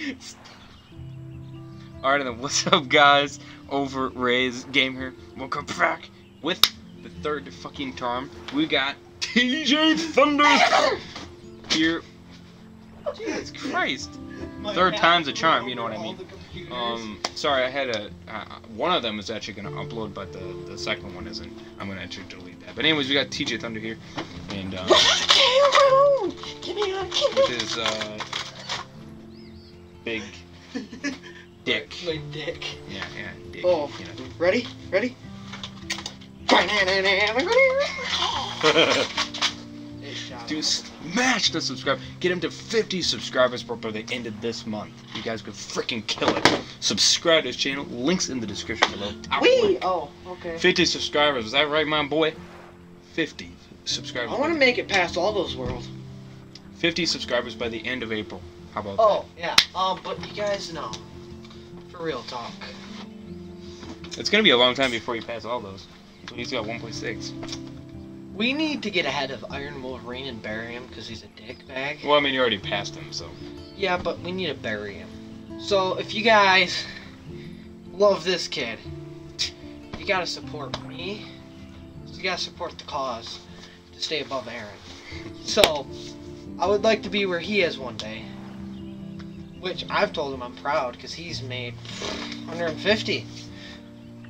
Alright, then what's up, guys? OverRaze Game here. Welcome back with the third fucking term. We got TJ Thunder here. Jesus Christ. Third time's a charm, you know what I mean. Um, sorry, I had a. Uh, one of them is actually gonna upload, but the the second one isn't. I'm gonna actually delete that. But anyways, we got TJ Thunder here, and uh, Kero! Give me a Kero! with uh, big dick. My dick. Yeah, yeah, dick. Oh. You know. Ready? Ready? Dude, smash the subscribe. Get him to 50 subscribers before the end of this month. You guys could freaking kill it. Subscribe to his channel. Links in the description below. Wee! Oh, okay. 50 subscribers. Is that right, my boy? 50 subscribers. I want to make it past all those worlds. 50 subscribers by the end of April. How about Oh, yeah. Um, but you guys know, for real talk. It's gonna be a long time before you pass all those. He's got 1.6. We need to get ahead of Iron Wolverine and bury him because he's a dick bag. Well, I mean, you already passed him, so. Yeah, but we need to bury him. So if you guys love this kid, you gotta support me. You gotta support the cause to stay above Aaron. So I would like to be where he is one day. Which I've told him I'm proud because he's made 150.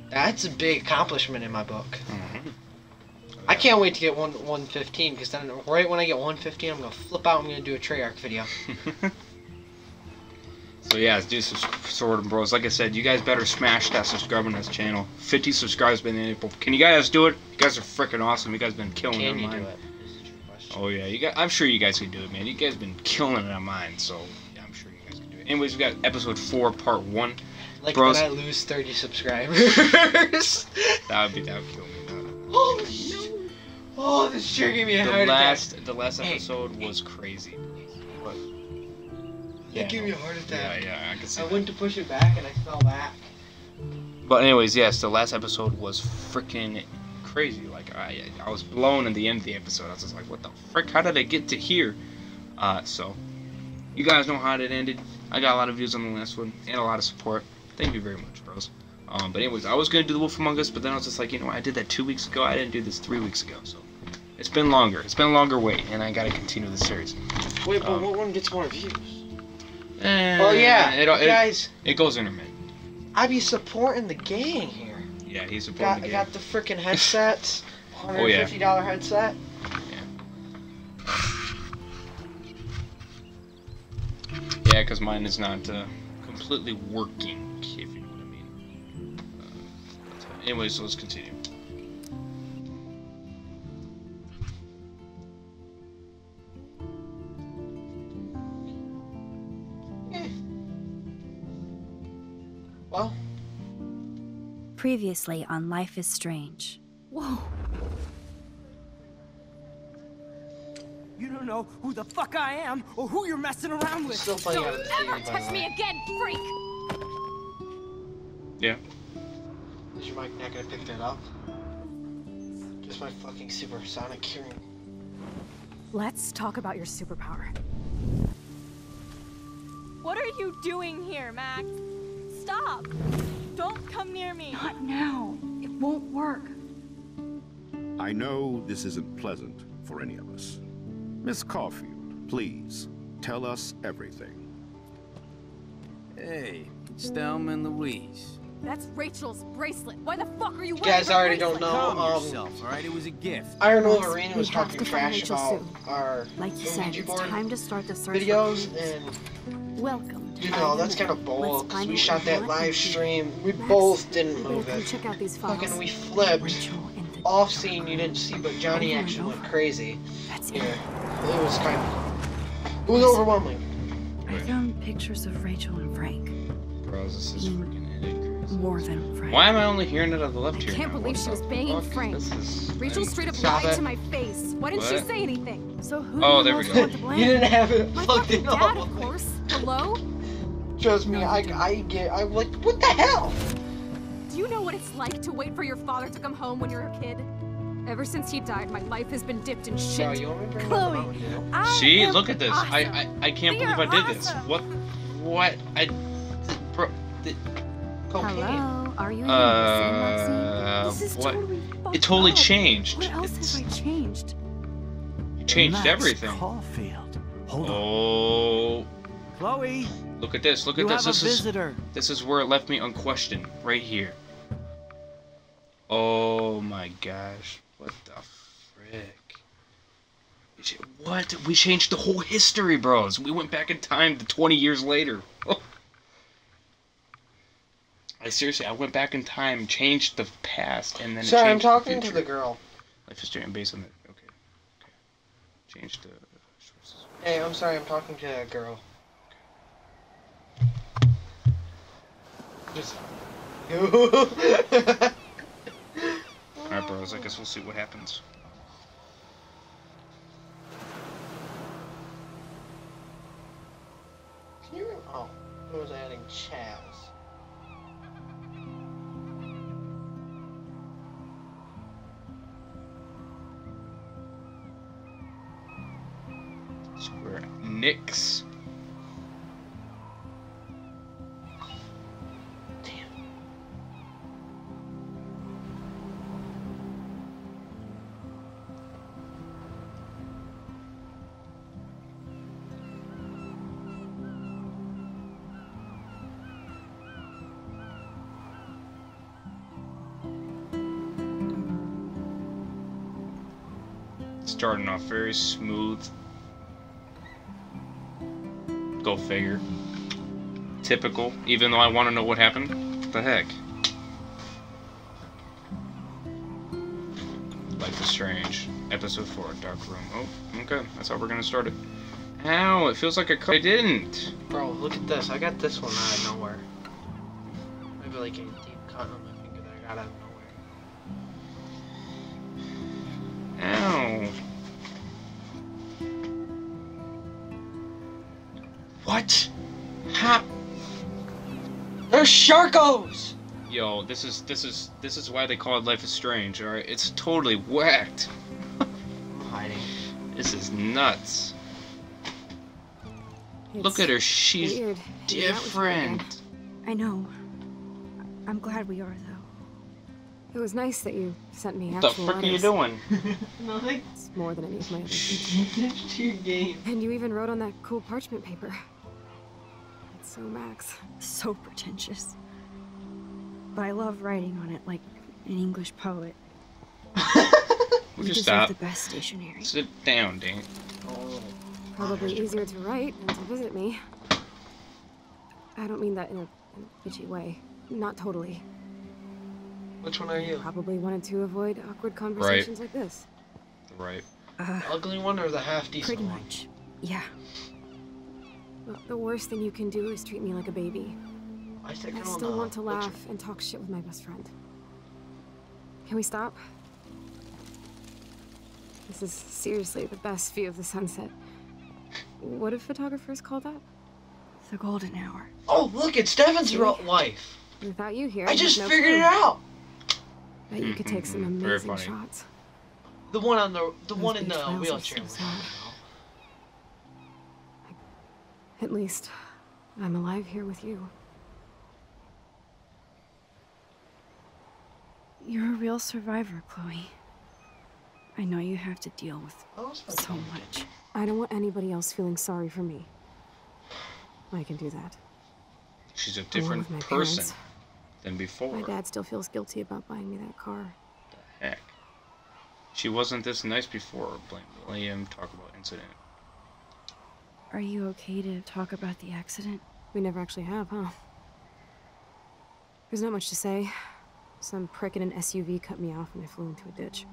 That's a big accomplishment in my book. Mm-hmm. I can't wait to get one 115 because then right when I get 115, I'm gonna flip out. I'm gonna do a Treyarch video. So yeah, do some Sword and Bros. Like I said, you guys better smash that subscribe on this channel. 50 subscribers by the end of April. Can you guys do it? You guys are freaking awesome. You guys been killing it Can you do it? Is the true question. Oh yeah, you guys. I'm sure you guys can do it, man. You guys been killing it on mine, so Anyways, we got episode four, part one. Like Bros- when I lose 30 subscribers. That would be that would kill me. Holy shit. Oh, this sure gave me a The heart last, the last Hey. episode was crazy. What? attack. It gave me a heart attack. yeah, yeah, I can see. I that. went to push it back and I fell back. But anyways, yes, the last episode was freaking crazy. Like I, I was blown in the end of the episode. I was just like, what the frick? How did I get to here? Uh, so you guys know how it ended. I got a lot of views on the last one and a lot of support. Thank you very much, bros. Um, but anyways, I was gonna do the Wolf Among Us, but then I was just like, you know, what? I did that two weeks ago. I didn't do this three weeks ago, so it's been longer. It's been a longer wait, and I gotta continue the series. Wait, but Um, what one gets more views? Eh, Oh yeah, it, it, guys, it goes intermittent. I be supporting the gang here. Yeah, he's Got, supporting I got the freaking headsets. Oh, yeah. $150 headset. Yeah, because mine is not uh, completely working, if you know what I mean. Uh, but, anyways, so let's continue. Well, Previously on Life is Strange. Whoa. You don't know who the fuck I am or who you're messing around with. still playing out of the Ever touch me again, freak! Yeah. Is your mic not gonna pick that up? Just my fucking supersonic hearing. Let's talk about your superpower. What are you doing here, Max? Stop! Don't come near me! Not now. It won't work. I know this isn't pleasant for any of us. Miss Caulfield, please, tell us everything. Hey, it's Thelma and Louise. That's Rachel's bracelet. Why the fuck are you You wearing guys her already don't bracelet? know. Calm Um, yourself, all right? It was a gift. Iron Max, Wolverine we was have talking to find trash Rachel about soon. our Like you said, Ouija it's board time to start the search videos, for clues. and Welcome to you know that's kind of Let's bold because find we what shot we that want live and see. stream. We Max, both didn't you better move come it. check out these files. Fucking, we flipped. Rachel and the Off scene, you didn't see, but Johnny Over and actually went over. crazy. That's Here, it. it was kind of. It was overwhelming. I found pictures of Rachel and Frank. Bros, this is Mm. freaking crazy. More than Frank. Why am I only hearing it on the left I here? can't now? believe What she was banging fuck? Frank. This is- Rachel I'm- straight up Stop lied it. to my face. Why didn't she say anything? So who Oh, do there you we most go. want to blame? You didn't have it My fucked fucking up. dad, of course. Hello? Trust me, I, I get, I'm like, what the hell? Do you know what it's like to wait for your father to come home when you're a kid? Ever since he died, my life has been dipped in Bro, shit. you want me to bring Chloe. my mom, you know? I See, look at this. I, awesome. I I can't We believe I did this. What? What? I, bro, th- Cocaine. Hello? Are you Uh. This is what? totally it totally up. changed. What else It's, have I changed? you changed Max everything. Caulfield. Hold on. Oh, Chloe, look at this! Look you at this! have a This is visitor. this is where it left me unquestioned, right here. Oh my gosh! What the frick? What? We changed the whole history, bros. We went back in time to 20 years later. I seriously, I went back in time, changed the past, and then Sorry, I'm changed talking the to the girl. Life history and based on the okay, okay. Change the. Hey, I'm sorry, I'm talking to a girl. Just. I guess we'll see what happens. Oh, adding Chaz. Starting off very smooth. Go figure. Typical, even though I want to know what happened. What the heck? Life is Strange. Episode 4, Dark Room. Oh, okay. That's how we're gonna start it. Ow, it feels like I, cut- I didn't. Bro, look at this. I got this one out of nowhere. Maybe like a deep cut on my Sharkos! Yo, this is this is this is why they call it Life is Strange. All right, it's totally whacked. I'm hiding. This is nuts. Look at her. She's weird hanging out with you again. different. I know. I'm glad we are, though. It was nice that you sent me What the actual frick are you doing? Nothing. It's more than any of my other teachers. to your game. And you even wrote on that cool parchment paper. It's so Max. So pretentious. But I love writing on it like an English poet. Would you you deserve stop? the best stationery. Sit down, Dane. Oh. Probably easier to write than to visit me. I don't mean that in a, in a bitchy way. Not totally. Which one are you? Probably wanted to avoid awkward conversations like this. Right. Uh, Ugly one or the half decent pretty one? much. Yeah. But the worst thing you can do is treat me like a baby. I, stick I still the want to laugh and talk shit with my best friend. Can we stop? This is seriously the best view of the sunset. What do photographers call that? The golden hour. Oh, look, it's Devin's ro- wife. Without you here, I just no figured clue. it out. Bet you could take some Mhm, amazing shots. The one on the the Those one in the wheelchair. so was- sad. At least, I'm alive here with you. You're a real survivor, Chloe. I know you have to deal with so much. I don't want anybody else feeling sorry for me. I can do that. She's a different person parents. than before. My dad still feels guilty about buying me that car. The heck. She wasn't this nice before. Blame William. Talk about incident. Are you okay to talk about the accident? We never actually have, huh? There's not much to say. Some prick in an SUV cut me off and I flew into a ditch.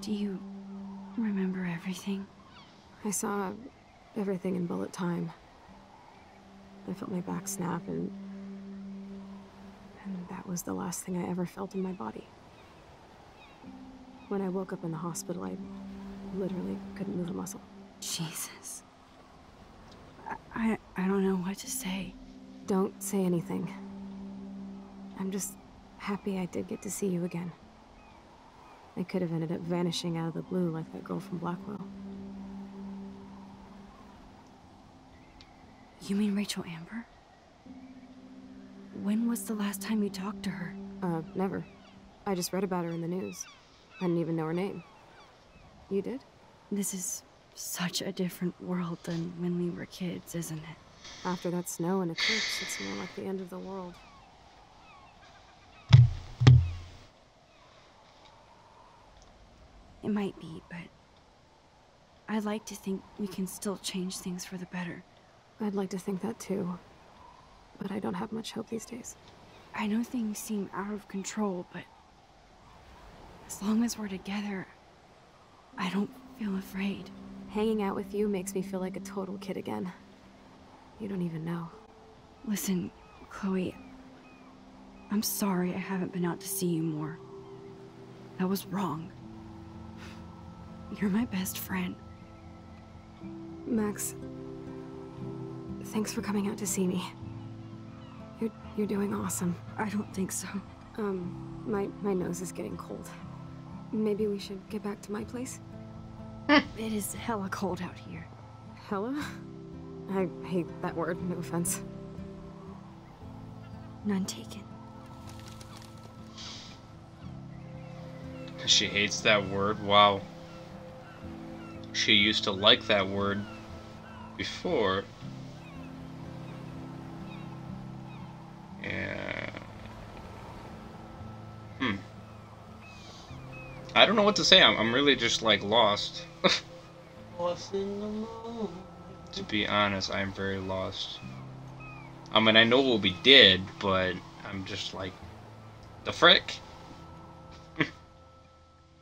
Do you remember everything? I saw everything in bullet time. I felt my back snap and. And that was the last thing I ever felt in my body. When I woke up in the hospital, I literally couldn't move a muscle. Jesus. I, I, don't know what to say. Don't say anything. I'm just happy I did get to see you again. I could have ended up vanishing out of the blue like that girl from Blackwell. You mean Rachel Amber? When was the last time you talked to her? Uh, never. I just read about her in the news. I didn't even know her name. You did? This is such a different world than when we were kids, isn't it? After that snow and eclipse, it's more like the end of the world. It might be, but I'd like to think we can still change things for the better. I'd like to think that too. But I don't have much hope these days. I know things seem out of control, but as long as we're together, I don't feel afraid. Hanging out with you makes me feel like a total kid again. You don't even know. Listen, Chloe, I'm sorry I haven't been out to see you more. That was wrong. You're my best friend. Max, thanks for coming out to see me. You're you're doing awesome. I don't think so. Um, my my nose is getting cold. Maybe we should get back to my place. It is hella cold out here. Hella? I hate that word. No offense. None taken. She hates that word. Wow. She used to like that word before. I don't know what to say. I'm, I'm really just like lost. Lost in the to be honest, I am very lost. I mean, I know we'll be dead, but I'm just like, the frick.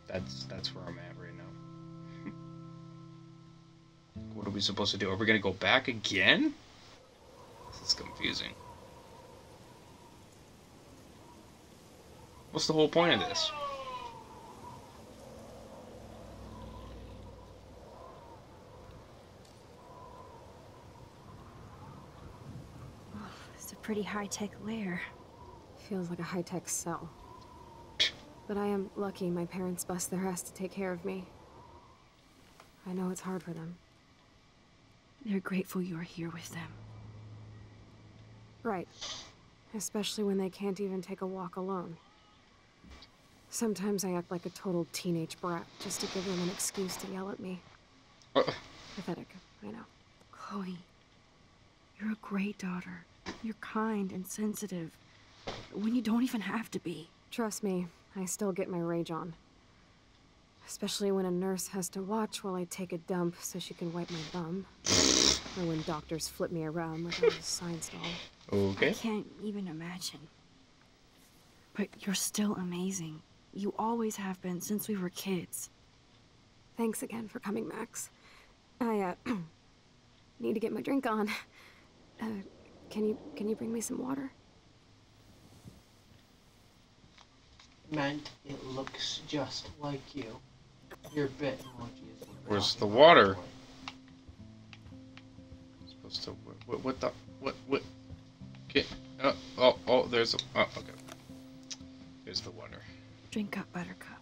that's that's where I'm at right now. what are we supposed to do? Are we gonna go back again? This is confusing. What's the whole point of this? Pretty high-tech lair. Feels like a high-tech cell. But I am lucky my parents bust their ass to take care of me. I know it's hard for them. They're grateful you're here with them. Right. Especially when they can't even take a walk alone. Sometimes I act like a total teenage brat just to give them an excuse to yell at me. Uh, Pathetic, I know. Chloe, you're a great daughter. You're kind and sensitive. When you don't even have to be. Trust me, I still get my rage on. Especially when a nurse has to watch while I take a dump so she can wipe my bum. or when doctors flip me around like I'm a science doll. okay. I can't even imagine. But you're still amazing. You always have been since we were kids. Thanks again for coming, Max. I, uh, need to get my drink on. Uh, can you, can you bring me some water? Meant it looks just like you. Your bit emoji is Where's the water? about Supposed to. What? What the? What? What? Get. Oh. Uh, oh. Oh. There's. A, oh. Okay. There's the water. Drink up, Buttercup.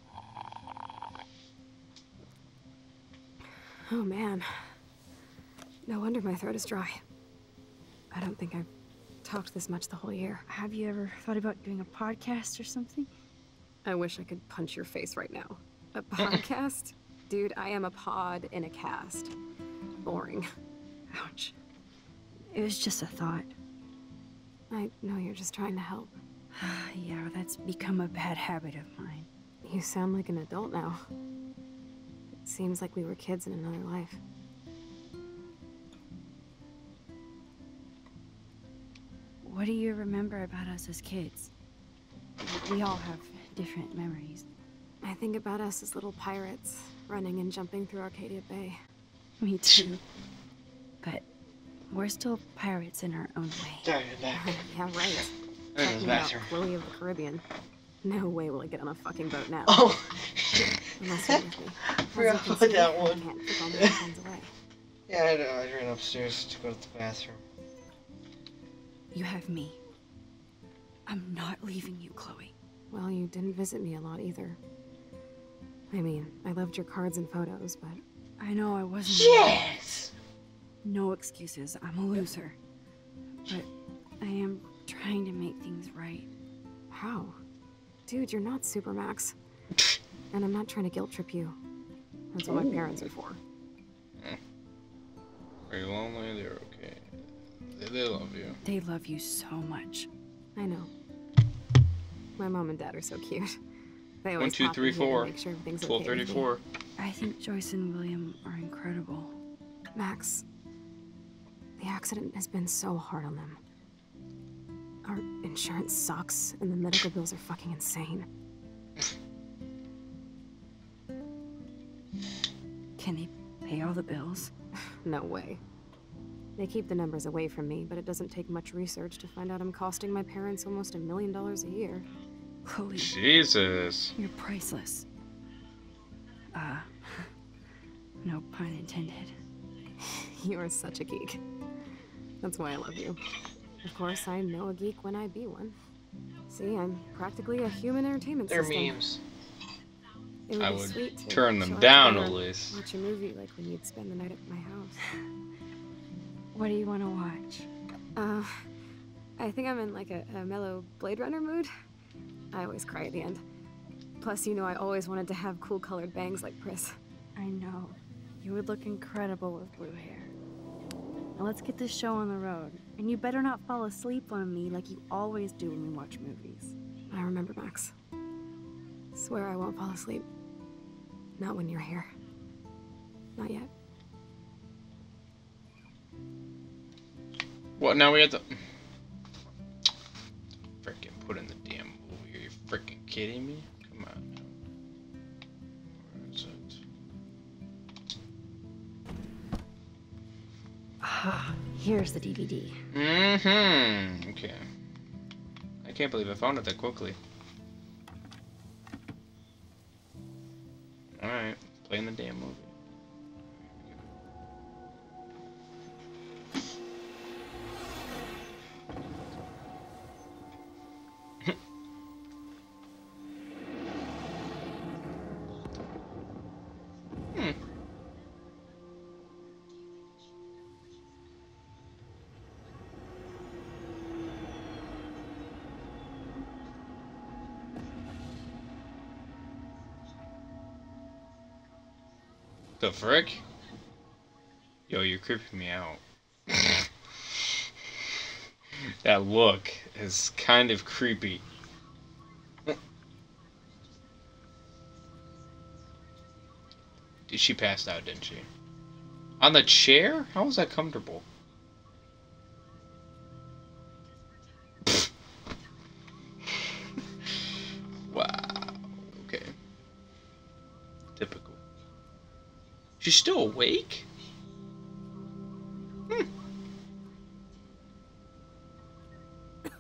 Oh man. No wonder my throat is dry. I don't think I've talked this much the whole year. Have you ever thought about doing a podcast or something? I wish I could punch your face right now. A uh-uh. podcast? Dude, I am a pod in a cast. Boring. Ouch. It was just a thought. I know you're just trying to help. yeah, that's become a bad habit of mine. You sound like an adult now. It seems like we were kids in another life. What do you remember about us as kids? We all have different memories. I think about us as little pirates, running and jumping through Arcadia Bay. Me too. But we're still pirates in our own way. Sorry, back. yeah, right. There's Talking the about. Chloe of the Caribbean. No way will I get on a fucking boat now. Oh, Unless you're with me. As forgot about that one. can't kick all my friends away. yeah, I know. I ran upstairs to go to the bathroom. You have me. I'm not leaving you, Chloe. Well, you didn't visit me a lot either. I mean, I loved your cards and photos, but I know I wasn't. Yes. No excuses. I'm a loser. But I am trying to make things right. How? Dude, you're not Supermax. and I'm not trying to guilt trip you. That's what my parents are for. Are you lonely? They're okay. They, they love you. They love you so much. I know. My mom and dad are so cute. They always two, pop three, to. Make sure everything's Twelve okay with me. thirty-four. I think Joyce and William are incredible. Max, the accident has been so hard on them. Our insurance sucks, and the medical bills are fucking insane. Can they pay all the bills? No way. They keep the numbers away from me, but it doesn't take much research to find out I'm costing my parents almost a million dollars a year. Chloe, Jesus. you're priceless. Uh, no pun intended. You are such a geek. That's why I love you. Of course, I know a geek when I be one. See, I'm practically a human entertainment They're system. memes. It would I be would sweet turn them down together at least. Watch a movie like when you'd spend the night at my house. What do you want to watch? Uh, I think I'm in like a, a mellow Blade Runner mood. I always cry at the end. Plus, you know, I always wanted to have cool colored bangs like Pris. I know. You would look incredible with blue hair. Now let's get this show on the road. And you better not fall asleep on me like you always do when we watch movies. I remember, Max. Swear I won't fall asleep. Not when you're here. Not yet. What? Now we have to freaking put in the damn movie. Are you freaking kidding me? Come on. now. Where is it? Ah, here's the DVD. Mm-hmm. Okay. I can't believe I found it that quickly. Alright, playing the damn movie. The frick? Yo, you're creeping me out. that look is kind of creepy. She passed out, didn't she? On the chair? How was that comfortable? She's still awake? Hmm.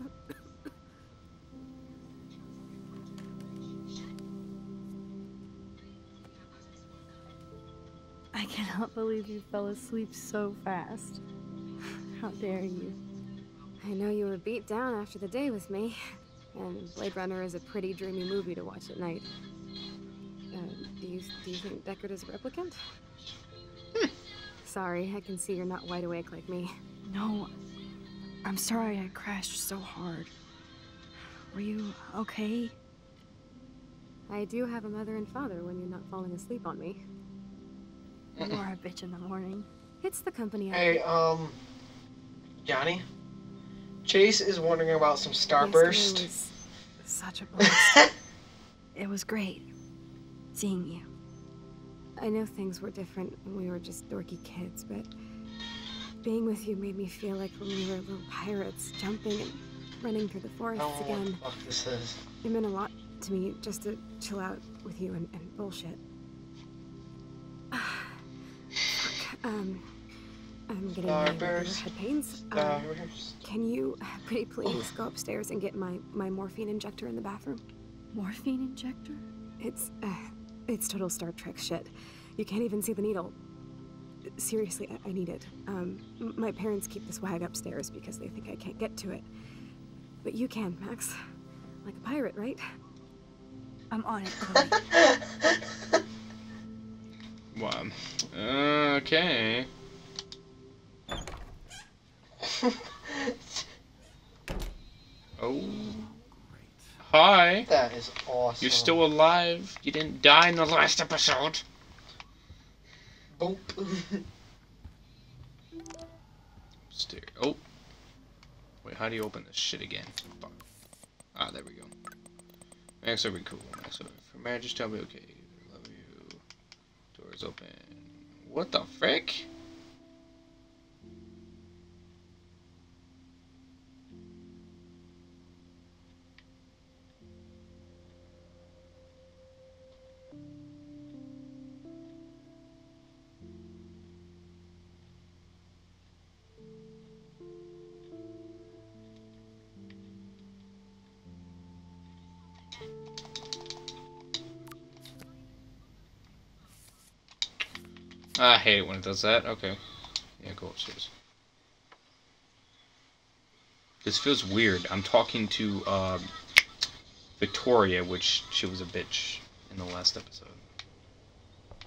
I cannot believe you fell asleep so fast. How dare you? I know you were beat down after the day with me, and Blade Runner is a pretty dreamy movie to watch at night. Uh, do you do you think Deckard is a replicant? Sorry, I can see you're not wide awake like me. No, I'm sorry I crashed so hard. Were you okay? I do have a mother and father when you're not falling asleep on me. You are a bitch in the morning. It's the company I Hey, keep. um, Johnny. Chase is wondering about some Starburst. was Such a blast. It was great seeing you. I know things were different when we were just dorky kids, but being with you made me feel like when we were little pirates, jumping and running through the I forests don't what the again. fuck this is. It meant a lot to me just to chill out with you and, and bullshit. Fuck. Um, I'm getting my head pains. Um, can you, pretty please, go upstairs and get my, my morphine injector in the bathroom? Morphine injector? It's, uh, it's total Star Trek shit. You can't even see the needle. Seriously, I, I need it. Um, my parents keep the swag upstairs because they think I can't get to it. But you can, Max. Like a pirate, right? I'm on it, Chloe. Wow. Okay. Oh. Hi. That is awesome. You're still alive. You didn't die in the last episode. Boop. Stair. Oh. Wait, how do you open this shit again? Fuck. Ah, there we go. Max be cool. Max will For marriage, just tell me okay. Love you. Doors open. What the frick? I hate it when it does that. Okay. Yeah, go upstairs. This feels weird. I'm talking to um, Victoria, which she was a bitch in the last episode.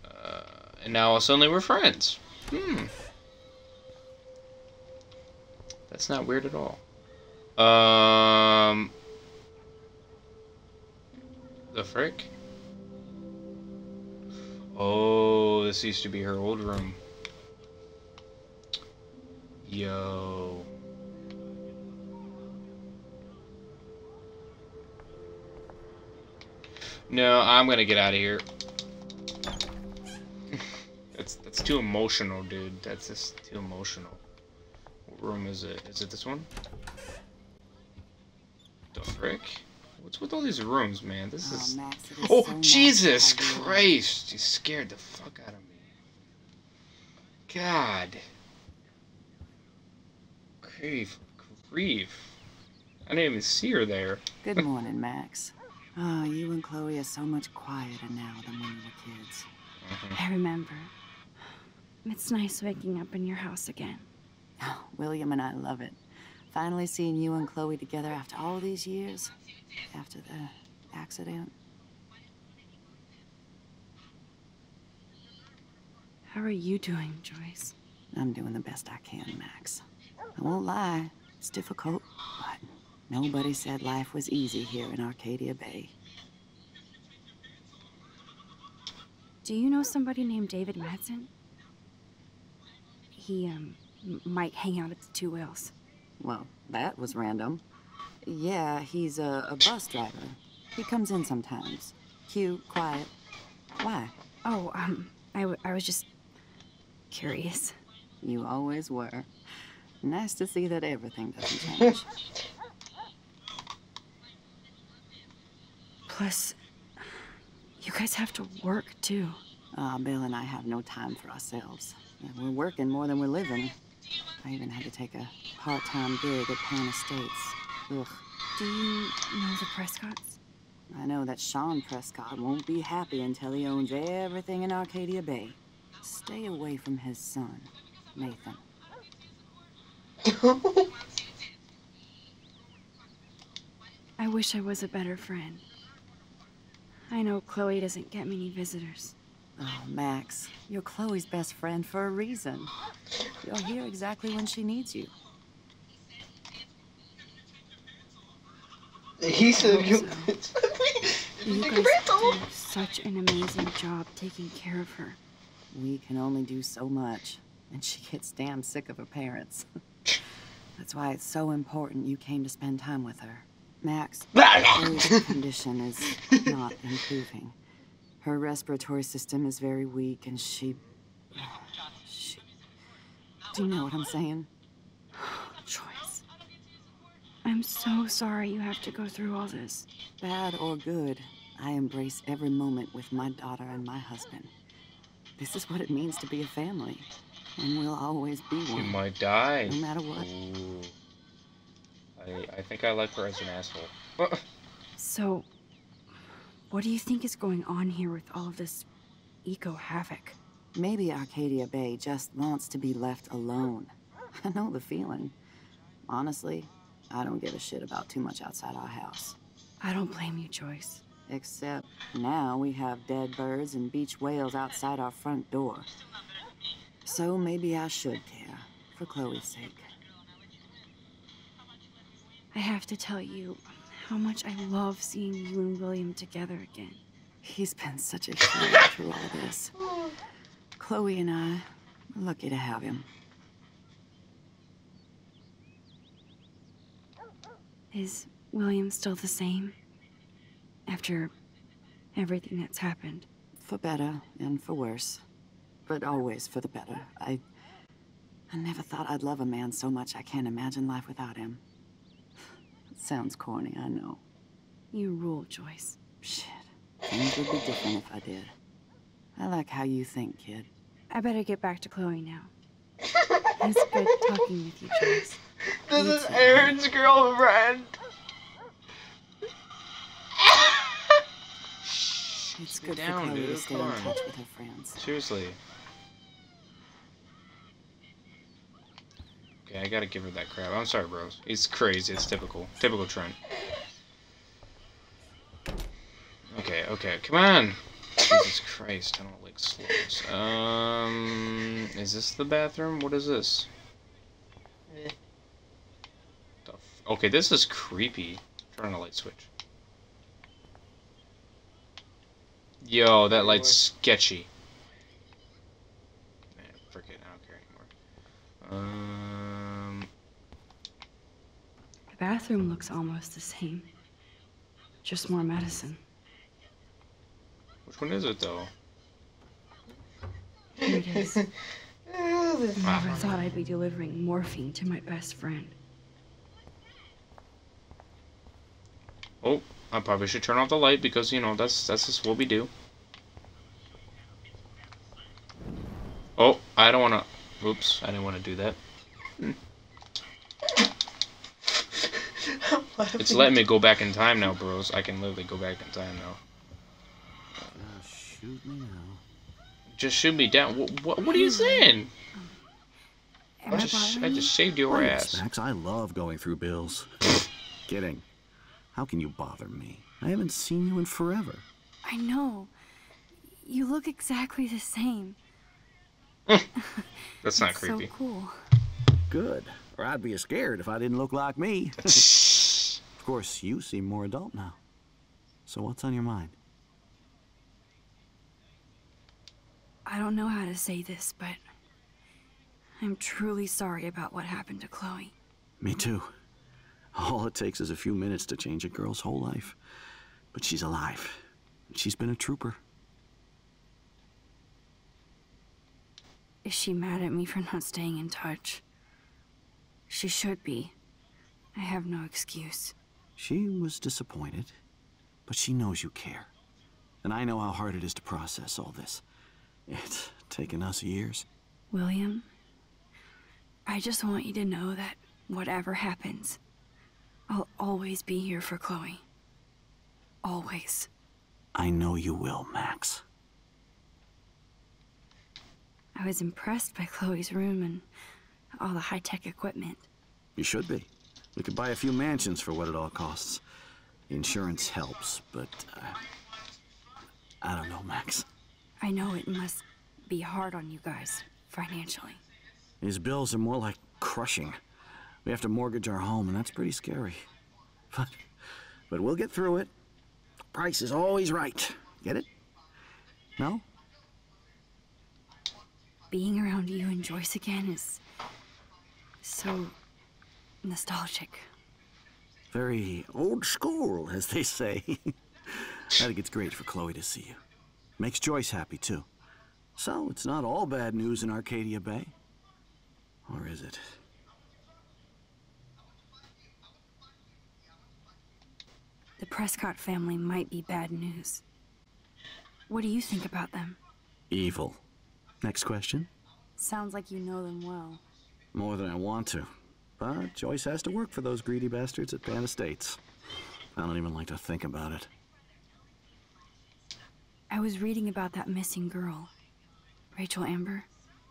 Uh, and now suddenly we're friends. Hmm. That's not weird at all. Um. The frick? Oh, this used to be her old room. Yo. No, I'm gonna get out of here. that's that's too emotional, dude. That's just too emotional. What room is it? Is it this one? The frick? What's with all these rooms, man? This oh, is. Max, it is Oh, so Jesus to have you Christ! You scared the fuck out of me. God. Grief. Grief. I didn't even see her there. Good morning, Max. Oh, you and Chloe are so much quieter now than when you were kids. Mm-hmm. I remember. It's nice waking up in your house again. Oh, William and I love it. Finally seeing you and Chloe together after all these years. After the accident. How are you doing, Joyce? I'm doing the best I can, Max. I won't lie, it's difficult, but nobody said life was easy here in Arcadia Bay. Do you know somebody named David Madsen? He, um, might hang out at the Two Whales. Well, that was random. Yeah, he's a, a bus driver. He comes in sometimes. Cute, quiet. Why? Oh, um, I, w- I was just curious. You always were. Nice to see that everything doesn't change. Plus, you guys have to work too. Ah, Bill and I have no time for ourselves. We're working more than we're living. I even had to take a part-time gig at Pan Estates. Ugh. Do you know the Prescotts? I know that Sean Prescott won't be happy until he owns everything in Arcadia Bay. Stay away from his son, Nathan. I wish I was a better friend. I know Chloe doesn't get many visitors. Oh, Max, you're Chloe's best friend for a reason. You're here exactly when she needs you. He said you. You guys do such an amazing job taking care of her. We can only do so much, and she gets damn sick of her parents. That's why it's so important you came to spend time with her. Max, Chloe's condition is not improving. Her respiratory system is very weak, and she. she do you know what I'm saying? Joyce. I'm so sorry you have to go through all this. Bad or good, I embrace every moment with my daughter and my husband. This is what it means to be a family, and we'll always be She one. might die. No matter what. Ooh. I, I think I like her as an asshole. So, what do you think is going on here with all of this eco havoc? Maybe Arcadia Bay just wants to be left alone. I know the feeling. Honestly, I don't give a shit about too much outside our house. I don't blame you, Joyce. Except now we have dead birds and beach whales outside our front door. So maybe I should care, for Chloe's sake. I have to tell you how much I love seeing you and William together again. He's been such a hero through all this. Chloe and I, are lucky to have him. Is William still the same? After everything that's happened? For better and for worse. But always for the better. I... I never thought I'd love a man so much I can't imagine life without him. It sounds corny, I know. You rule, Joyce. Shit. Things would be different if I did. I like how you think, kid. I better get back to Chloe now. It's good talking with you, Joyce. This is Aaron's girlfriend. It's Sit good down, for Chloe dude. to stay Come in touch with her friends. Seriously. Okay, I gotta give her that crap. I'm sorry, bros. It's crazy. It's typical. Typical Trent. Okay, okay. Come on! Jesus Christ, I don't like slows. Um, is this the bathroom? What is this? Eh. Okay, this is creepy. Turn on the light switch. Yo, that light's sketchy. Man, frick it, I don't care anymore. Um, The bathroom looks almost the same. Just more medicine. which one is it though? Here it is. Oh, this- Never thought I'd be delivering morphine to my best friend. Oh, I probably should turn off the light because you know that's that's just what we do. Oh, I don't want to. Oops, I didn't want to do that. Hmm. It's letting me go back in time now, bros. I can literally go back in time now. Uh, shoot me now. Just shoot me down. What, what, what are you saying? I I just I just saved your Thanks, ass. Max, I love going through bills. Kidding. How can you bother me? I haven't seen you in forever. I know. You look exactly the same. That's not It's creepy. So cool. Good. Or I'd be scared if I didn't look like me. of course, you seem more adult now. So what's on your mind? I don't know how to say this, but I'm truly sorry about what happened to Chloe. Me too. All it takes is a few minutes to change a girl's whole life. But she's alive. She's been a trooper. Is she mad at me for not staying in touch? She should be. I have no excuse. She was disappointed, but she knows you care. And I know how hard it is to process all this. It's taken us years. William, I just want you to know that whatever happens, I'll always be here for Chloe. Always. I know you will, Max. I was impressed by Chloe's room and all the high-tech equipment. You should be. We could buy a few mansions for what it all costs. The insurance helps, but uh, I don't know, Max. I know it must be hard on you guys, financially. These bills are more like crushing. We have to mortgage our home, and that's pretty scary. But, but we'll get through it. Price is always right. Get it? No? Being around you and Joyce again is so nostalgic. Very old school, as they say. I think it's great for Chloe to see you. Makes Joyce happy, too. So, it's not all bad news in Arcadia Bay. Or is it? The Prescott family might be bad news. What do you think about them? Evil. Next question. Sounds like you know them well. More than I want to. But Joyce has to work for those greedy bastards at Pan Estates. I don't even like to think about it. I was reading about that missing girl, Rachel Amber.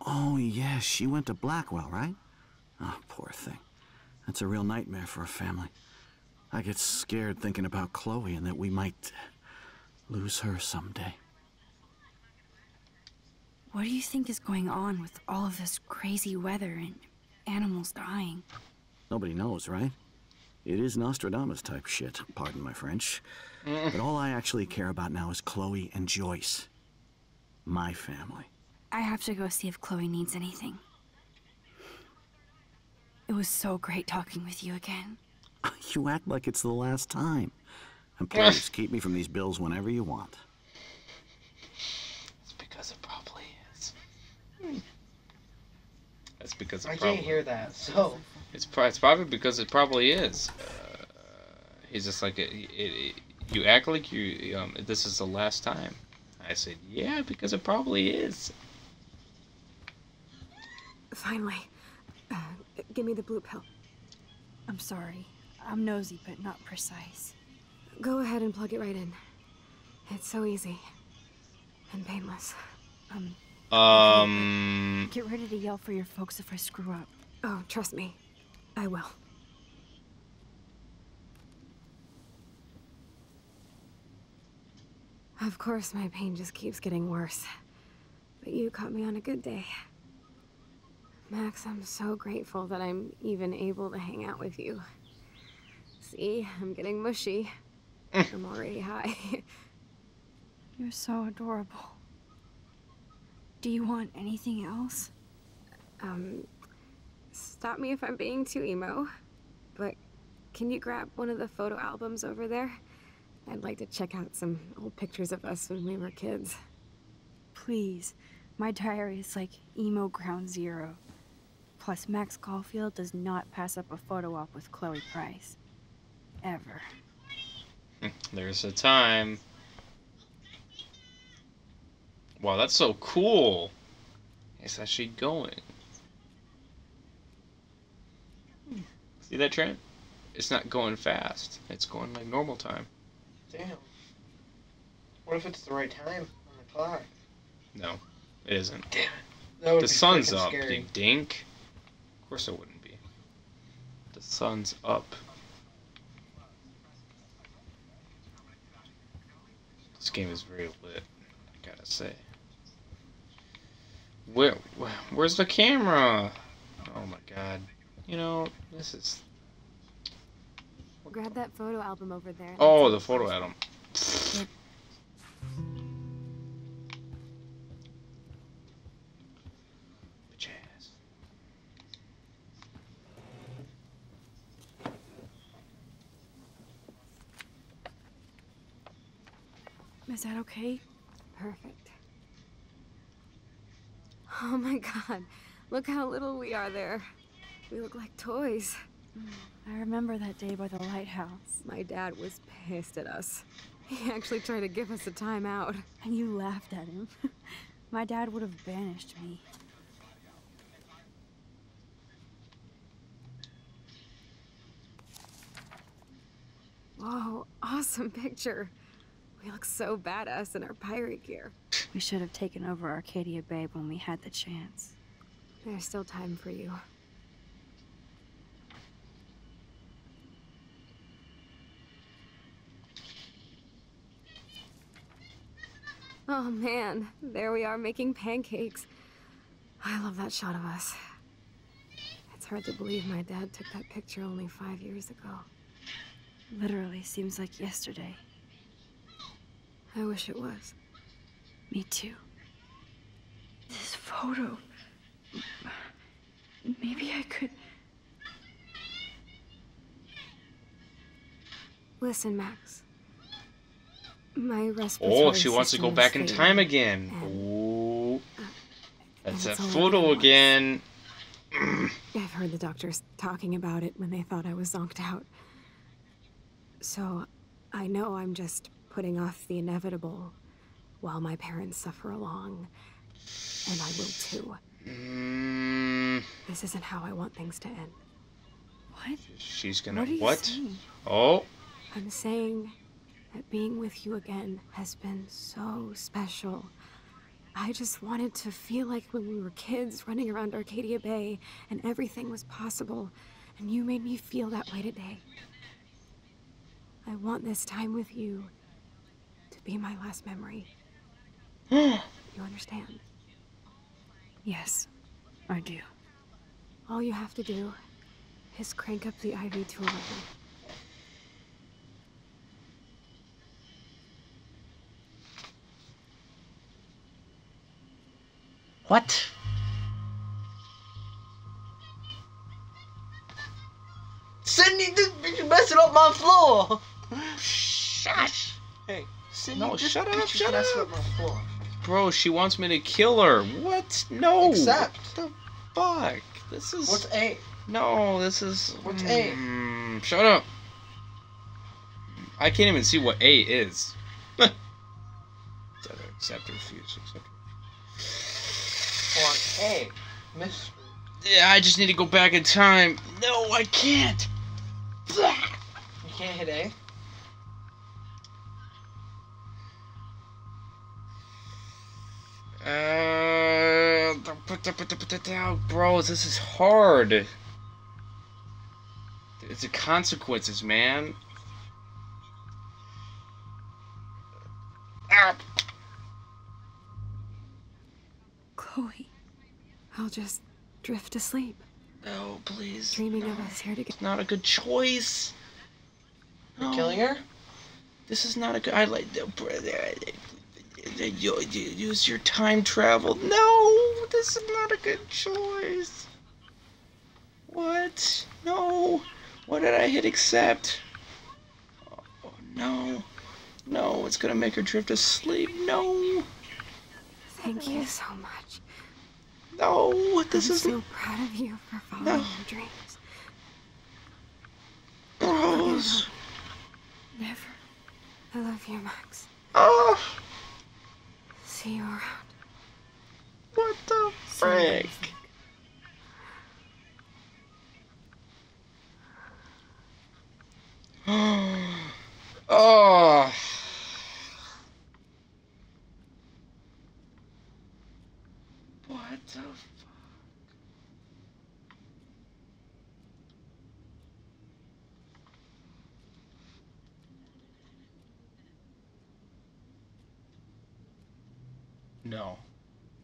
Oh, yeah, she went to Blackwell, right? Oh, poor thing. That's a real nightmare for a family. I get scared thinking about Chloe and that we might lose her someday. What do you think is going on with all of this crazy weather and animals dying? Nobody knows, right? It is Nostradamus type shit, pardon my French. Mm. But all I actually care about now is Chloe and Joyce. My family. I have to go see if Chloe needs anything. It was so great talking with you again. You act like it's the last time. And please, keep me from these bills whenever you want. It's because it probably is. That's because it I probably can't hear that, so. It's, pro- it's probably because it probably is. Uh, he's just like, it, it, it, you act like you um, this is the last time. I said, yeah, because it probably is. Finally. Uh, give me the blue pill. I'm sorry. I'm nosy, but not precise. Go ahead and plug it right in. It's so easy. And painless. Um, Um, get ready to yell for your folks if I screw up. Oh, trust me. I will. Of course, my pain just keeps getting worse. But you caught me on a good day. Max, I'm so grateful that I'm even able to hang out with you. See, I'm getting mushy. I'm already high. You're so adorable. Do you want anything else? Um, stop me if I'm being too emo, but can you grab one of the photo albums over there? I'd like to check out some old pictures of us when we were kids. Please. My diary is like emo ground zero. Plus, Max Caulfield does not pass up a photo op with Chloe Price. Ever. there's a time. Wow, that's so cool. It's actually going. See that Trent? It's not going fast. It's going like normal time. Damn. What if it's the right time on the clock? No, it isn't. Damn it. The sun's up, Scary. you dink. Of course it wouldn't be. The sun's up. This game is very lit, I gotta say. Where, where where's the camera? Oh my god. You know, this is Grab that photo album over there. Oh, the photo album. Bitch ass. Is that okay? Perfect. Oh my god. Look how little we are there. We look like toys. I remember that day by the lighthouse. My dad was pissed at us. He actually tried to give us a timeout. And you laughed at him. My dad would have banished me. Whoa, awesome picture. We look so badass in our pirate gear. We should have taken over Arcadia Bay when we had the chance. There's still time for you. Oh man, there we are making pancakes. I love that shot of us. It's hard to believe my dad took that picture only five years ago. Literally seems like yesterday. I wish it was. Me too. This photo. Maybe I could. Listen, Max. My respiratory Oh, she wants to go back in time again. Ooh. Uh, that's that it's photo again. I've heard the doctors talking about it when they thought I was zonked out. So, I know I'm just putting off the inevitable while my parents suffer along. And I will too. Mm, This isn't how I want things to end. What? she's gonna What are you what? saying? Oh, I'm saying that being with you again has been so special. I just wanted to feel like when we were kids running around Arcadia Bay and everything was possible, and you made me feel that way today. I want this time with you to be my last memory. you understand? Yes, I do. All you have to do is crank up the IV to 11. What? Sydney, this bitch messing up my floor! Shush! Hey. No, shut up, shut up. Bro, she wants me to kill her. What? No. Accept. What the fuck? This is. What's A? No, this is. What's A? Mm, shut up. I can't even see what A is. accept or refuse. Accept. Or A. Mystery. Yeah, I just need to go back in time. No, I can't. You can't hit A? Uh, bro, this is hard. It's the consequences, man. Ah. Chloe, I'll just drift to sleep. No, please. Dreaming of us here together. Not a good choice. You're No. killing her? This is not a good. I like the brother. You, you use your time travel. No, this is not a good choice. What? No. What did I hit accept? Oh, no. No, it's gonna make her drift asleep. No. Thank you so much. No, this is. I'm so proud of you for following No. your dreams. gross. Never. I love you, Max. Oh, See you around. what the frick? oh. What the fuck?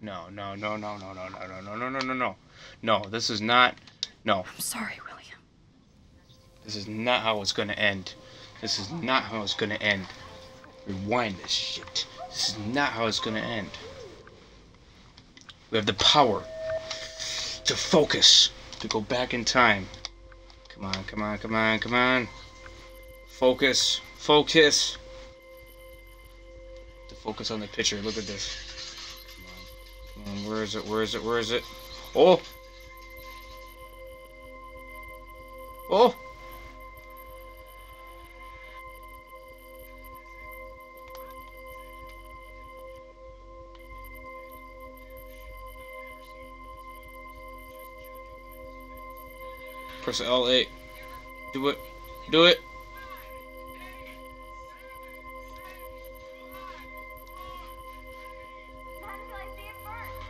No. No, no, no, no, no, no, no, no, no, no, no, no, no. This is not. No. I'm sorry, William. This is not how it's gonna end. This is not how it's gonna end. Rewind this shit. This is not how it's gonna end. We have the power to focus, to go back in time. Come on, come on, come on, come on. Focus, focus. To focus on the picture. Look at this. Come on. Where is it? Where is it? Where is it? Oh! Oh! Press L8. Do it. Do it.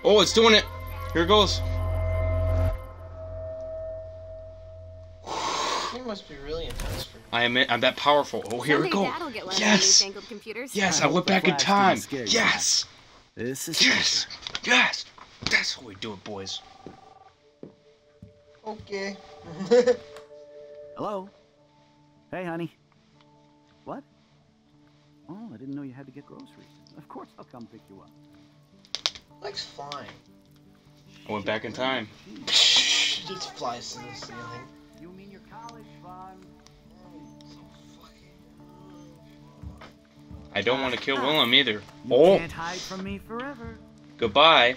Oh, it's doing it. Here it goes. You must be really intense for I am I'm that powerful. Oh, here we Someday go. Get Yes. of those newfangled computers. Yes, I I went back in time. scare. Yes. This is Yes. Yes. That's how we do it, boys. Okay. Hello? Hey, honey. What? Oh, I didn't know you had to get groceries. Of course I'll come pick you up. Likes flying. I went back in time. She just flies to the ceiling. You mean your college fund? I don't want to kill William either. You Oh, can't hide from me forever. goodbye.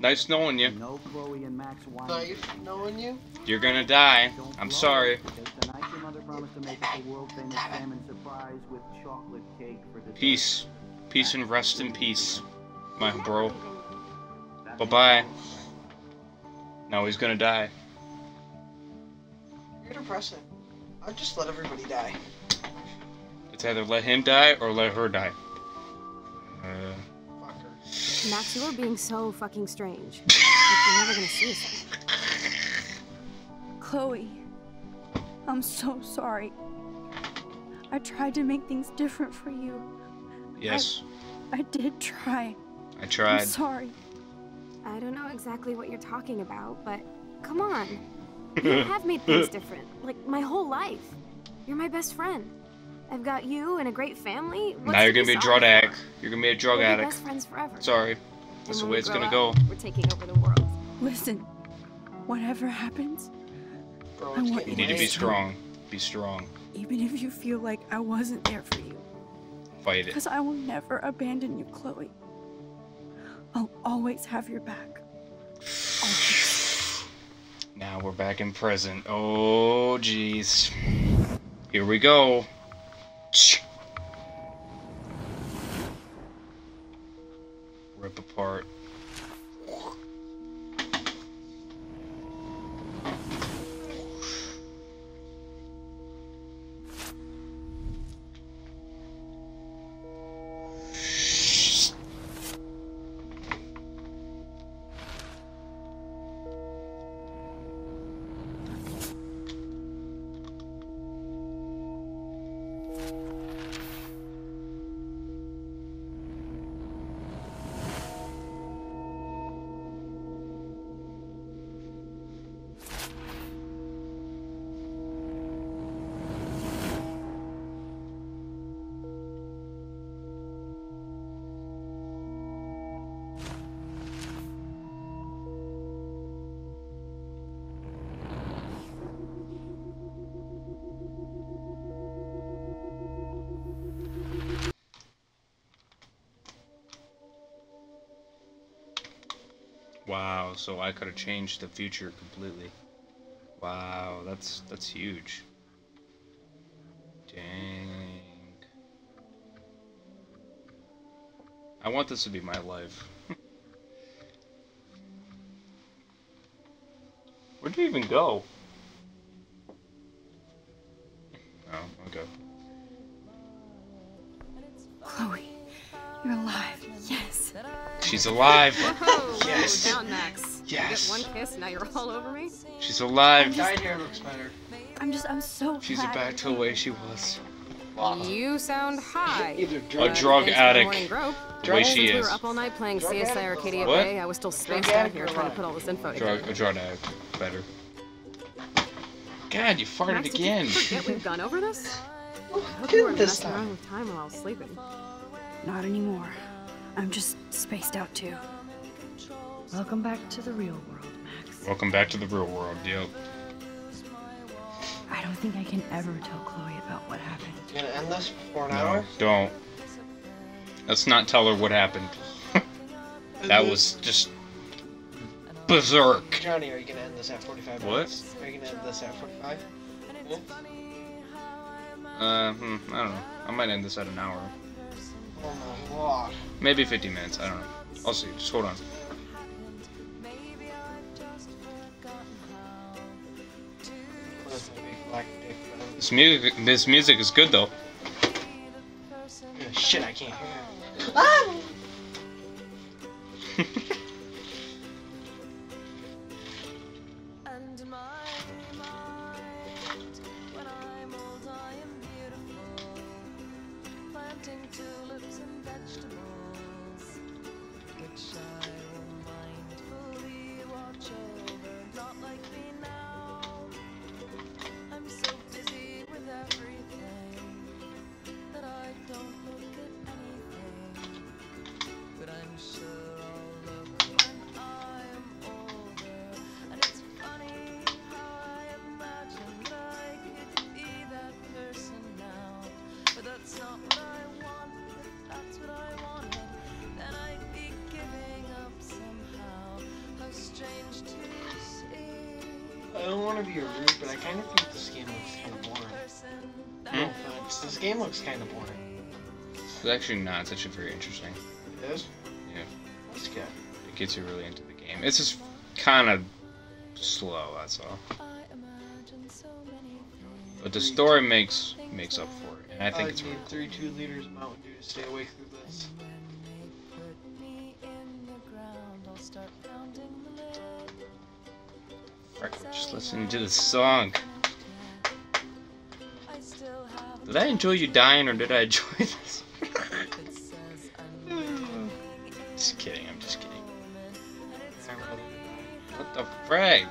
Nice knowing you. No Chloe and Max wine. Nice knowing you. You're gonna die. Don't I'm sorry. it, Because tonight your mother promised to make us a world famous salmon surprise with chocolate cake for dessert. Peace. Peace and rest in peace, my bro. Bye bye. Now he's gonna die. You're depressing. I'd just let everybody die. It's either let him die or let her die. Uh, Fuck her. Max, you are being so fucking strange. like you're never gonna see us again. Chloe, I'm so sorry. I tried to make things different for you. yes, I did try. I tried. I'm tried. sorry. I don't know exactly what you're talking about, but come on. You have made things different. Like my whole life. You're my best friend. I've got you and a great family. What's Now you're gonna be a drug for? addict. You're gonna be a drug We'll be addict. best friends forever. Sorry. That's the way it's gonna up, go. We're taking over the world. Listen, whatever happens, Bro, I want You getting need to be strong. Be strong. even if you feel like I wasn't there for you, Fight it. because I will never abandon you, Chloe. I'll always have your back. Always. Now we're back in present. Oh, jeez. Here we go. So I could have changed the future completely. Wow, that's that's huge. Dang. I want this to be my life. Where'd you even go? Oh, okay. Chloe, you're alive. Yes. She's alive. Whoa, Yes. Down, Yes. You get one kiss, now you're all over me. She's alive. Dyed hair looks better. I'm just, I'm so She's glad back to the way she was. You sound high. Either A drug, drug Thanks for the addict. morning. The way Since she we were up all night playing Drug CSI addict Arcadia What? Bay, I was still spaced out here trying to put all this info Drug, together. a drug addict. Better. God, you farted Max, did again. you forget we've gone over this? I hope did you weren't this messing time. around with time while I was sleeping. Not anymore. I'm just spaced out too. Welcome back to the real world, Max. Welcome back to the real world. Yep. I don't think I can ever tell Chloe about what happened. You gonna end this before an No, hour? don't. Let's not tell her what happened. that was just berserk. Johnny, are you gonna end this at 45 minutes? What? Are you gonna end this at 45? Yeah? Uh, hmm, I don't know. I might end this at an hour. Oh my god. Maybe 50 minutes. I don't know. I'll see. Just hold on. This music, this music is good though. Yeah, Shit, I can't hear. Ah! looks kind of boring. It's actually not. It's actually very interesting. It is? Yeah. That's good. It gets you really into the game. It's just kind of slow. That's all. But the story makes makes up for it, and I think I it's really three two liters of Mountain Dew to stay awake through this. Me in the ground, I'll start pounding the lid. Frick, we're just listening to the song. Did I enjoy you dying, or did I enjoy this? just kidding. I'm just kidding. What the frick?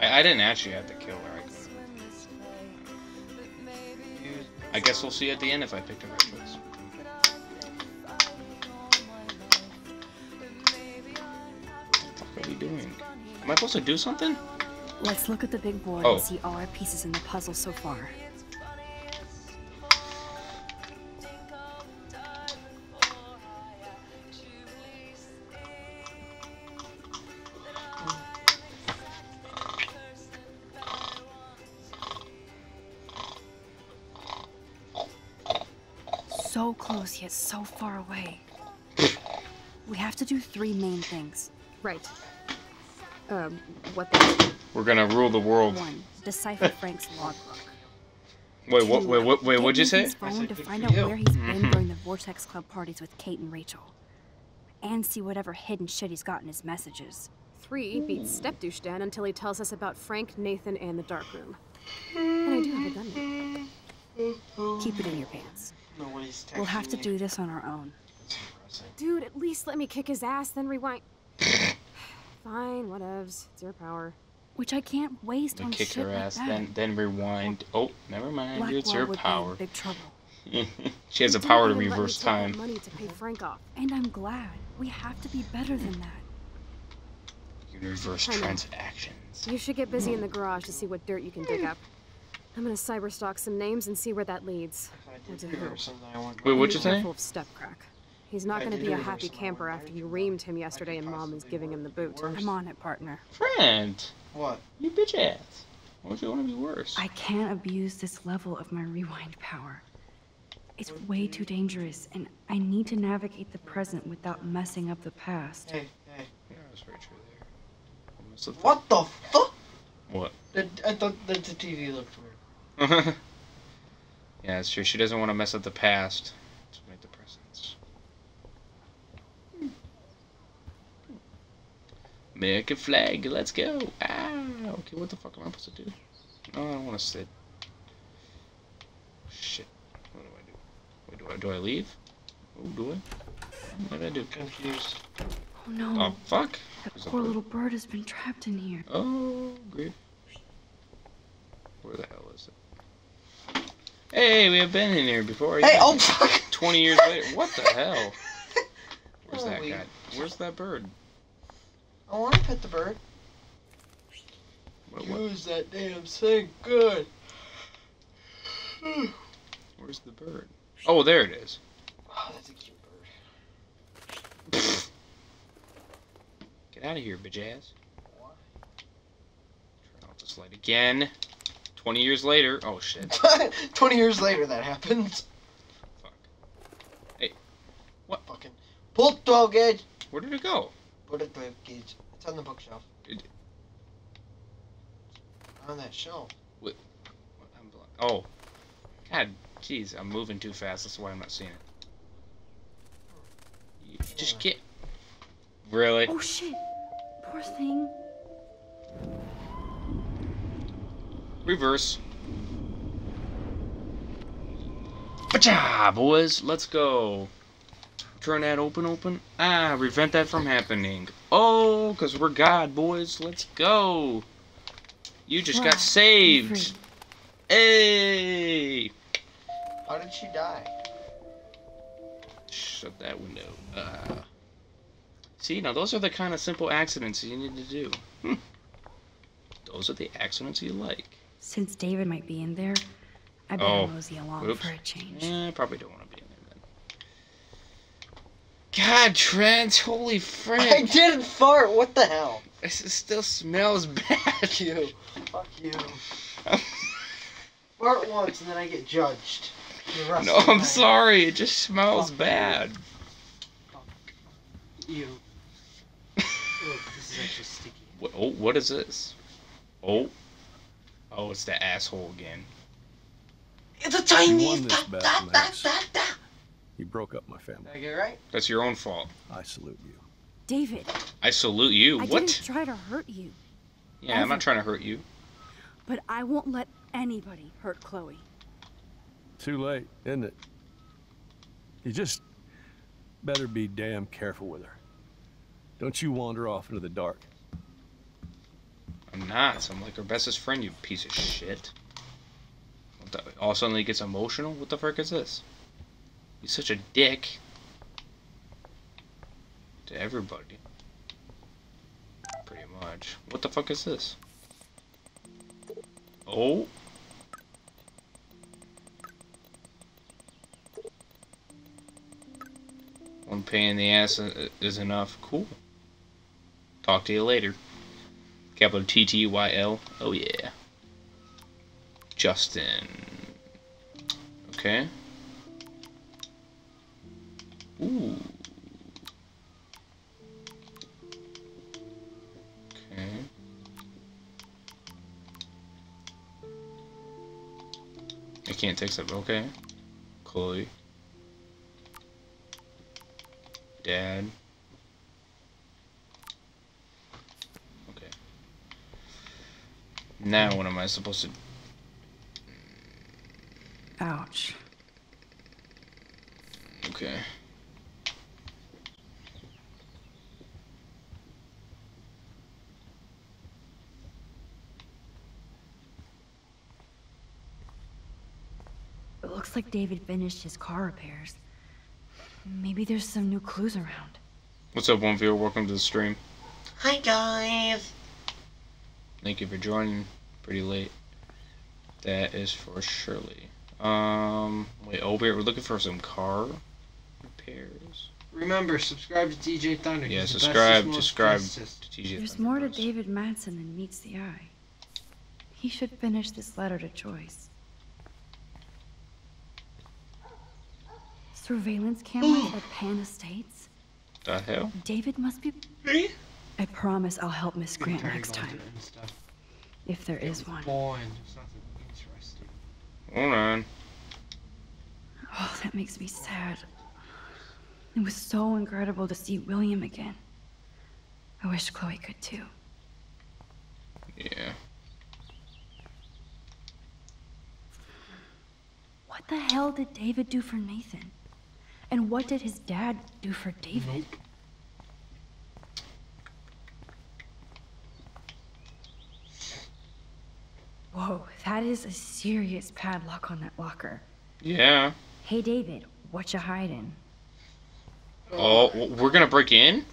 I, I didn't actually have to kill her. I. I guess we'll see at the end if I picked the right choice. Am I supposed to do something? Let's look at the big board Oh. and see all our pieces in the puzzle so far. So close yet so far away. we have to do three main things. Right. Um, what the? We're gonna rule the world. One, decipher Frank's logbook. Wait, what? Wait, what? Wait, what'd you Get say? Nathan's phone to find out where he's been during the Vortex Club parties with Kate and Rachel. And see whatever hidden shit he's got in his messages. Three beats Step Douche Dan until he tells us about Frank, Nathan, and the dark room. And I do have a gun now. Keep it in your pants. Nobody's We'll have to me. do this on our own. Dude, at least let me kick his ass, then rewind. Fine, whatevs. It's your power. Which I can't waste Then on kick shit her like ass, that. then then rewind. Oh, never mind. Blackwell It's your would be in power. big trouble. she has the power to even let me reverse take that time. Money to pay Frank off. And I'm glad. We have to be better than that. You can reverse transactions. You should get busy in the garage to see what dirt you can dig up. I'm gonna cyberstalk some names and see where that leads. Or to who. Or something I want. Wait, what'd Be you say? careful of Stepcrack. He's not gonna be a happy camper after you reamed him yesterday and Mom is giving him the boot. I'm on it, partner. Friend, What? you bitch ass. Why would you want to be worse? I can't abuse this level of my rewind power. It's way too dangerous, and I need to navigate the present without messing up the past. Hey, hey. Yeah, that's very true there. What the fuck? What? The, I thought that the TV looked weird. yeah, that's true. She doesn't want to mess up the past to make the presents. American flag, let's go. Ah, okay, what the fuck am I supposed to do? No, I don't want to sit. Shit. What do I do? Wait, do I, do I leave? Oh, do I? What did I do? Confused. Oh no, Oh, fuck. that There's poor little bird has been trapped in here. Oh, great. Where the hell is it? Hey, we have been in here before. Hey, oh fuck! 20 years later. What the hell? Where's that Holy- guy? Where's that bird? I want to pet the bird. What, what? Use that damn thing good. Where's the bird? Oh, there it is. Oh, that's a cute bird. Get out of here, bajazz. Turn off this light again. 20 years later. Oh, shit. 20 years later, that happens. Fuck. Hey, what? Fucking. Pull 12 gauge. Where did it go? Put it 12 gauge. It's on the bookshelf. It- On that shelf. What? I'm bl- Oh. God, jeez, I'm moving too fast. That's why I'm not seeing it. You just get. Really? Oh shit! Poor thing. Reverse. Bacha, boys, let's go. Turn that open, open. Ah, prevent that from happening. Oh, because we're God, boys. Let's go. You just Wow, got saved. free. Hey. How did she die? Shut that window. Uh, see, now those are the kind of simple accidents you need to do. Hmm. Those are the accidents you like. Since David might be in there, I better Oh, mosey along oops. for a change. Eh, probably don't want to be in there then. God, Trent, holy frick. I didn't fart. What the hell? This is- still smells bad. Fuck you. Fuck you. Fart once and then I get judged. No, I'm time. sorry. It just smells Fuck you. bad. You. Look, this is actually sticky. What, oh, what is this? Oh. Oh, it's the asshole again. It's a tiny. You won this da, battle, da, da, da. You broke up my family. Did I get it right? That's your own fault. I salute you. David, I salute you. I what? didn't try to hurt you, Yeah, I'm not trying to hurt you. but I won't let anybody hurt Chloe. Too late, isn't it? You just better be damn careful with her. Don't you wander off into the dark. I'm not. I'm like her bestest friend, you piece of shit. All of a sudden he gets emotional? What the frick is this? He's such a dick. To everybody. Pretty much. What the fuck is this? Oh. One pain in the ass is enough. Cool. Talk to you later. Capital T T Y L. Oh yeah. Justin. Okay. Ooh. Okay. I can't text it. Okay. Chloe. Dad. Okay. Now what am I supposed to Ouch. Okay. It looks like David finished his car repairs. Maybe there's some new clues around. What's up, one viewer? Welcome to the stream. Hi guys. Thank you for joining. Pretty late. That is for Shirley. Um, wait, oh, we're we're looking for some car repairs. Remember, subscribe to DJ Thunder. Yeah, subscribe, subscribe bestest. to TJ. There's more to David Madsen than meets the eye. He should finish this letter to Joyce. Surveillance cameras at Pan Estates? The hell? David must be. I promise I'll help Miss Grant next time. If there is one. Boy, there's nothing interesting. Hold on. Oh, that makes me sad. It was so incredible to see William again. I wish Chloe could too. Yeah. What the hell did David do for Nathan? And what did his dad do for David? Whoa, that is a serious padlock on that locker. Yeah. Hey, David, what you hiding? Oh, we're gonna break in?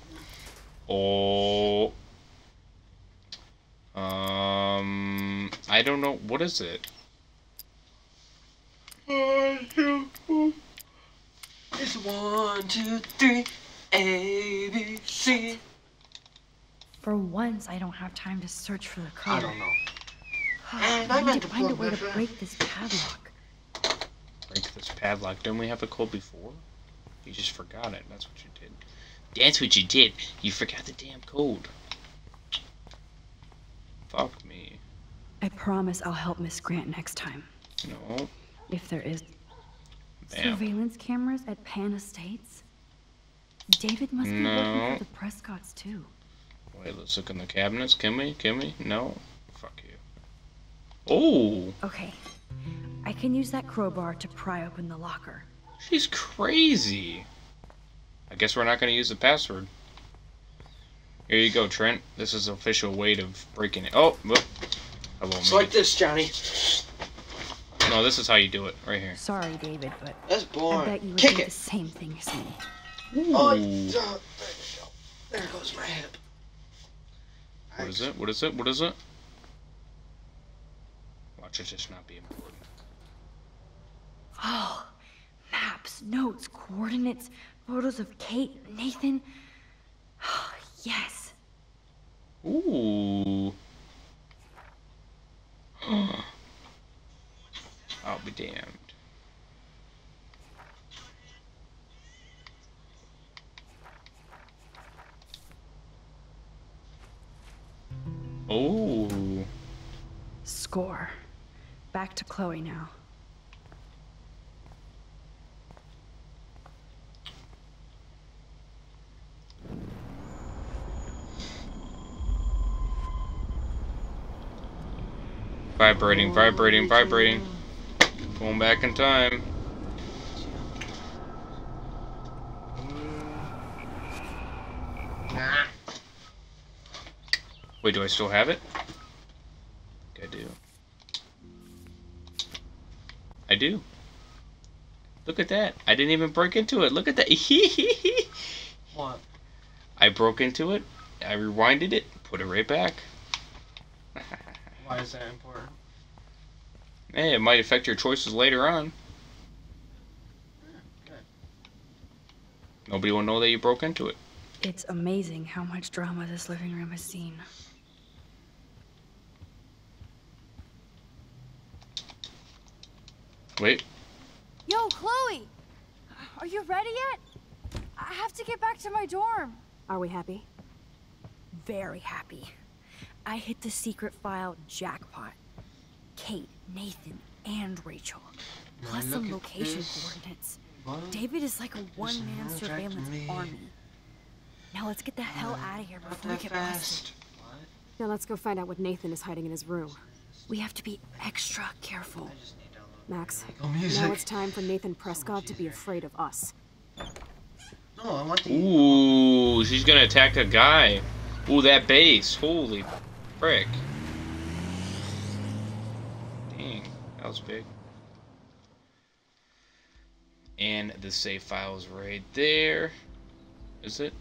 Oh. Um, I don't know. What is it? One, two, four. It's one, two, three, A, B, C. For once, I don't have time to search for the code. I don't know. I I need meant to find a way to break this padlock. Break this padlock. Didn't we have a code before? You just forgot it. That's what you did. That's what you did. You forgot the damn code. Fuck me. I promise I'll help Miss Grant next time. No. If there is. Surveillance cameras at Pan Estates? David must be No. working for the Prescotts too. Wait, let's look in the cabinets. Can we? Can we? No. Fuck you. Oh, Okay. I can use that crowbar to pry open the locker. she's crazy. I guess we're not gonna use the password. Here you go, Trent. This is official way of breaking it. Oh, whoop. Hello, It's me. like this, Johnny. No, this is how you do it, right here. Sorry, David, but That's I boring. bet you would Kick do it. the same thing as me. Oh, Ooh. there. There goes my hip. What is it? What is it? What is it? It just not be important. Oh, maps, notes, coordinates, photos of Kate, Nathan. Oh, yes. Ooh. I'll be damned. Oh. Score. Back to Chloe now. Vibrating, vibrating, vibrating. Going back in time. Wait, do I still have it? I do. Look at that. I didn't even break into it. Look at that. What? I broke into it. I rewinded it, put it right back. Why is that important? Hey, it might affect your choices later on. Nobody will know that you broke into it. It's amazing how much drama this living room has seen. Wait. Yo, Chloe! Are you ready yet? I have to get back to my dorm. Are we happy? Very happy. I hit the secret file jackpot. Kate, Nathan, and Rachel. Plus look some location coordinates. What? David is like a one-man surveillance army. Now let's get the hell out of here before we that get busted. Now let's go find out what Nathan is hiding in his room. We have to be extra careful. Max, Oh, music. now it's time for Nathan Prescott to be afraid of us. No, I want the. Ooh, she's gonna attack a guy. Ooh, that base. Holy frick. Dang, that was big. And the save file is right there. Is it?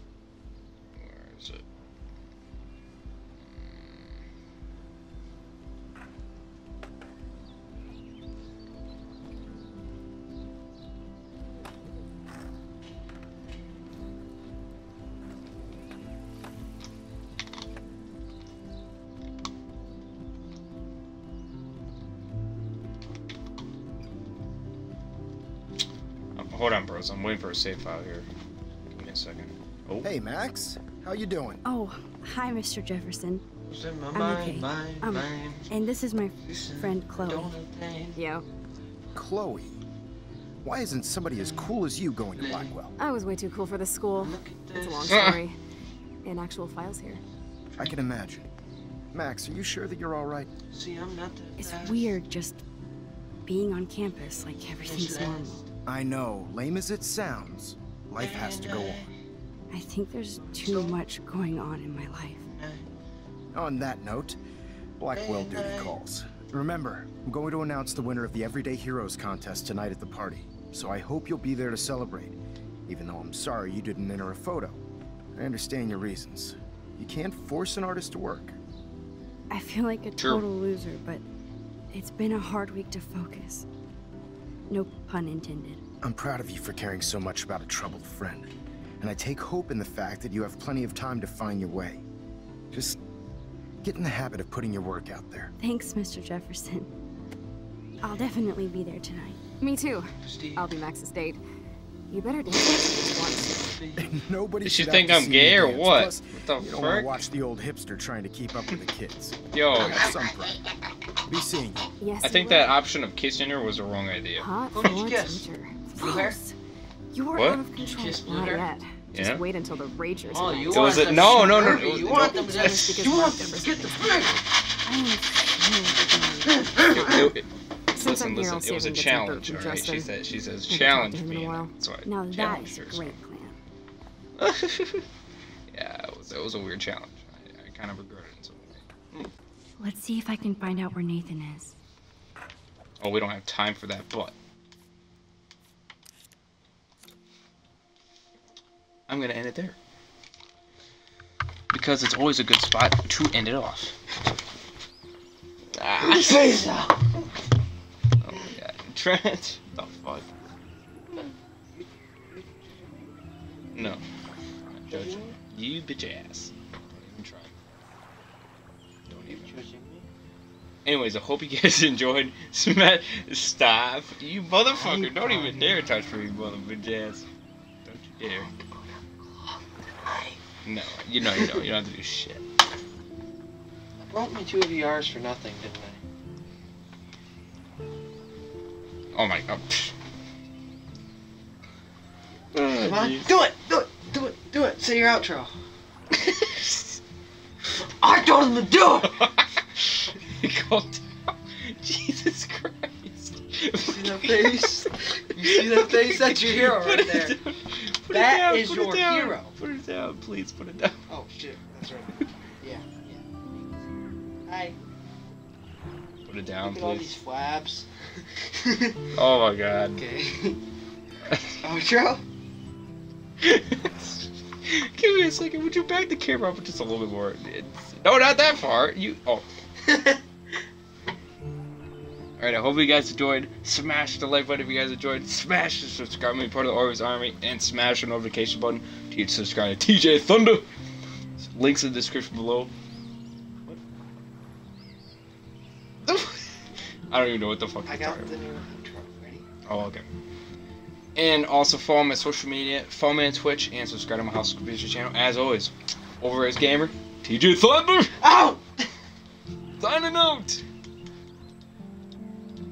Bros. I'm waiting for a save file here. Give me a second. Oh. Hey, Max. How you doing? Oh, hi, Mr. Jefferson. In my I'm mind, okay. mind, Um, mind? and this is my friend Chloe. Yeah, Chloe. Why isn't somebody as cool as you going to Blackwell? I was way too cool for this school. It's a long story. And actual files here. I can imagine. Max, are you sure that you're all right? See, I'm not the It's weird just being on campus like everything's normal. I know. Lame as it sounds, life has to go on. I think there's too much going on in my life. On that note, Blackwell duty calls. Remember, I'm going to announce the winner of the Everyday Heroes contest tonight at the party, so I hope you'll be there to celebrate, even though I'm sorry you didn't enter a photo. I understand your reasons. You can't force an artist to work. I feel like a Sure. total loser, but it's been a hard week to focus. No pun intended. I'm proud of you for caring so much about a troubled friend, and I take hope in the fact that you have plenty of time to find your way. Just get in the habit of putting your work out there. Thanks, Mr. Jefferson. I'll definitely be there tonight. Me too. I'll be Max's date. You better dance with us once. Nobody Does she should think I'm gay or what? Plus, What the you don't want frick? to watch the old hipster trying to keep up with the kids. Yo. Have some pride. Be seeing you. Yes, I think that option of kissing her was a wrong idea. Hot Who did you kiss? teacher. Blue hair? False. You are What? out of control. Kiss blue Not hair? yet. Just Yeah? wait until the Ragers. Oh, you It want was a- them no, no, no, scurvy. no, You want them to You want them to get the break. I am It- it- listen, listen. It was I a can get some challenge, fruit alright? She Justin. said, she says, Haven't talked to challenge him in a me. and while. That's why. I Now that challenged is a her, so- great plan. yeah, it was, it was a weird challenge. I, I kind of regret it. So. Let's see if I can find out where Nathan is. Oh, we don't have time for that, but. I'm gonna end it there. Because it's always a good spot to end it off. Ah. Say so. Oh my god. Trent. The fuck? No. Judging. Mm-hmm. You bitch ass. Don't even try. Don't even try. Anyways, I hope you guys enjoyed. Smash. Stop. You motherfucker. Don't even dare touch me, you mother bitch ass. Don't you dare. No, you know you don't. You don't have to do shit. I brought me two of yours for nothing, didn't I? Oh my god. Come on, do it, do it, do it, do it. Say your outro. I told him to do it. Calm down. Jesus Christ. You see that face? You see that face? That's your hero Put right it there. down. Put That it down. is put your it down. hero. Put it down, please. Put it down. Oh shit, that's right. Yeah, yeah. Hi. Put it down, Look at all these flaps. Oh my god. Okay. Outro. Give me a second. Would you back the camera up just a little bit more? It's, No, not that far. You. Oh. Alright, I hope you guys enjoyed. Smash the like button if you guys enjoyed. Smash the subscribe button, part of the OverRaze Army, and smash the notification button to get subscribed to TJ Thunder. Links in the description below. I don't even know what the fuck I got the new truck ready. Oh, okay. And also follow my social media, follow me on Twitch, and subscribe to my House of Computer channel. As always, OverRaze gamer, TJ Thunder. Ow! Signing out.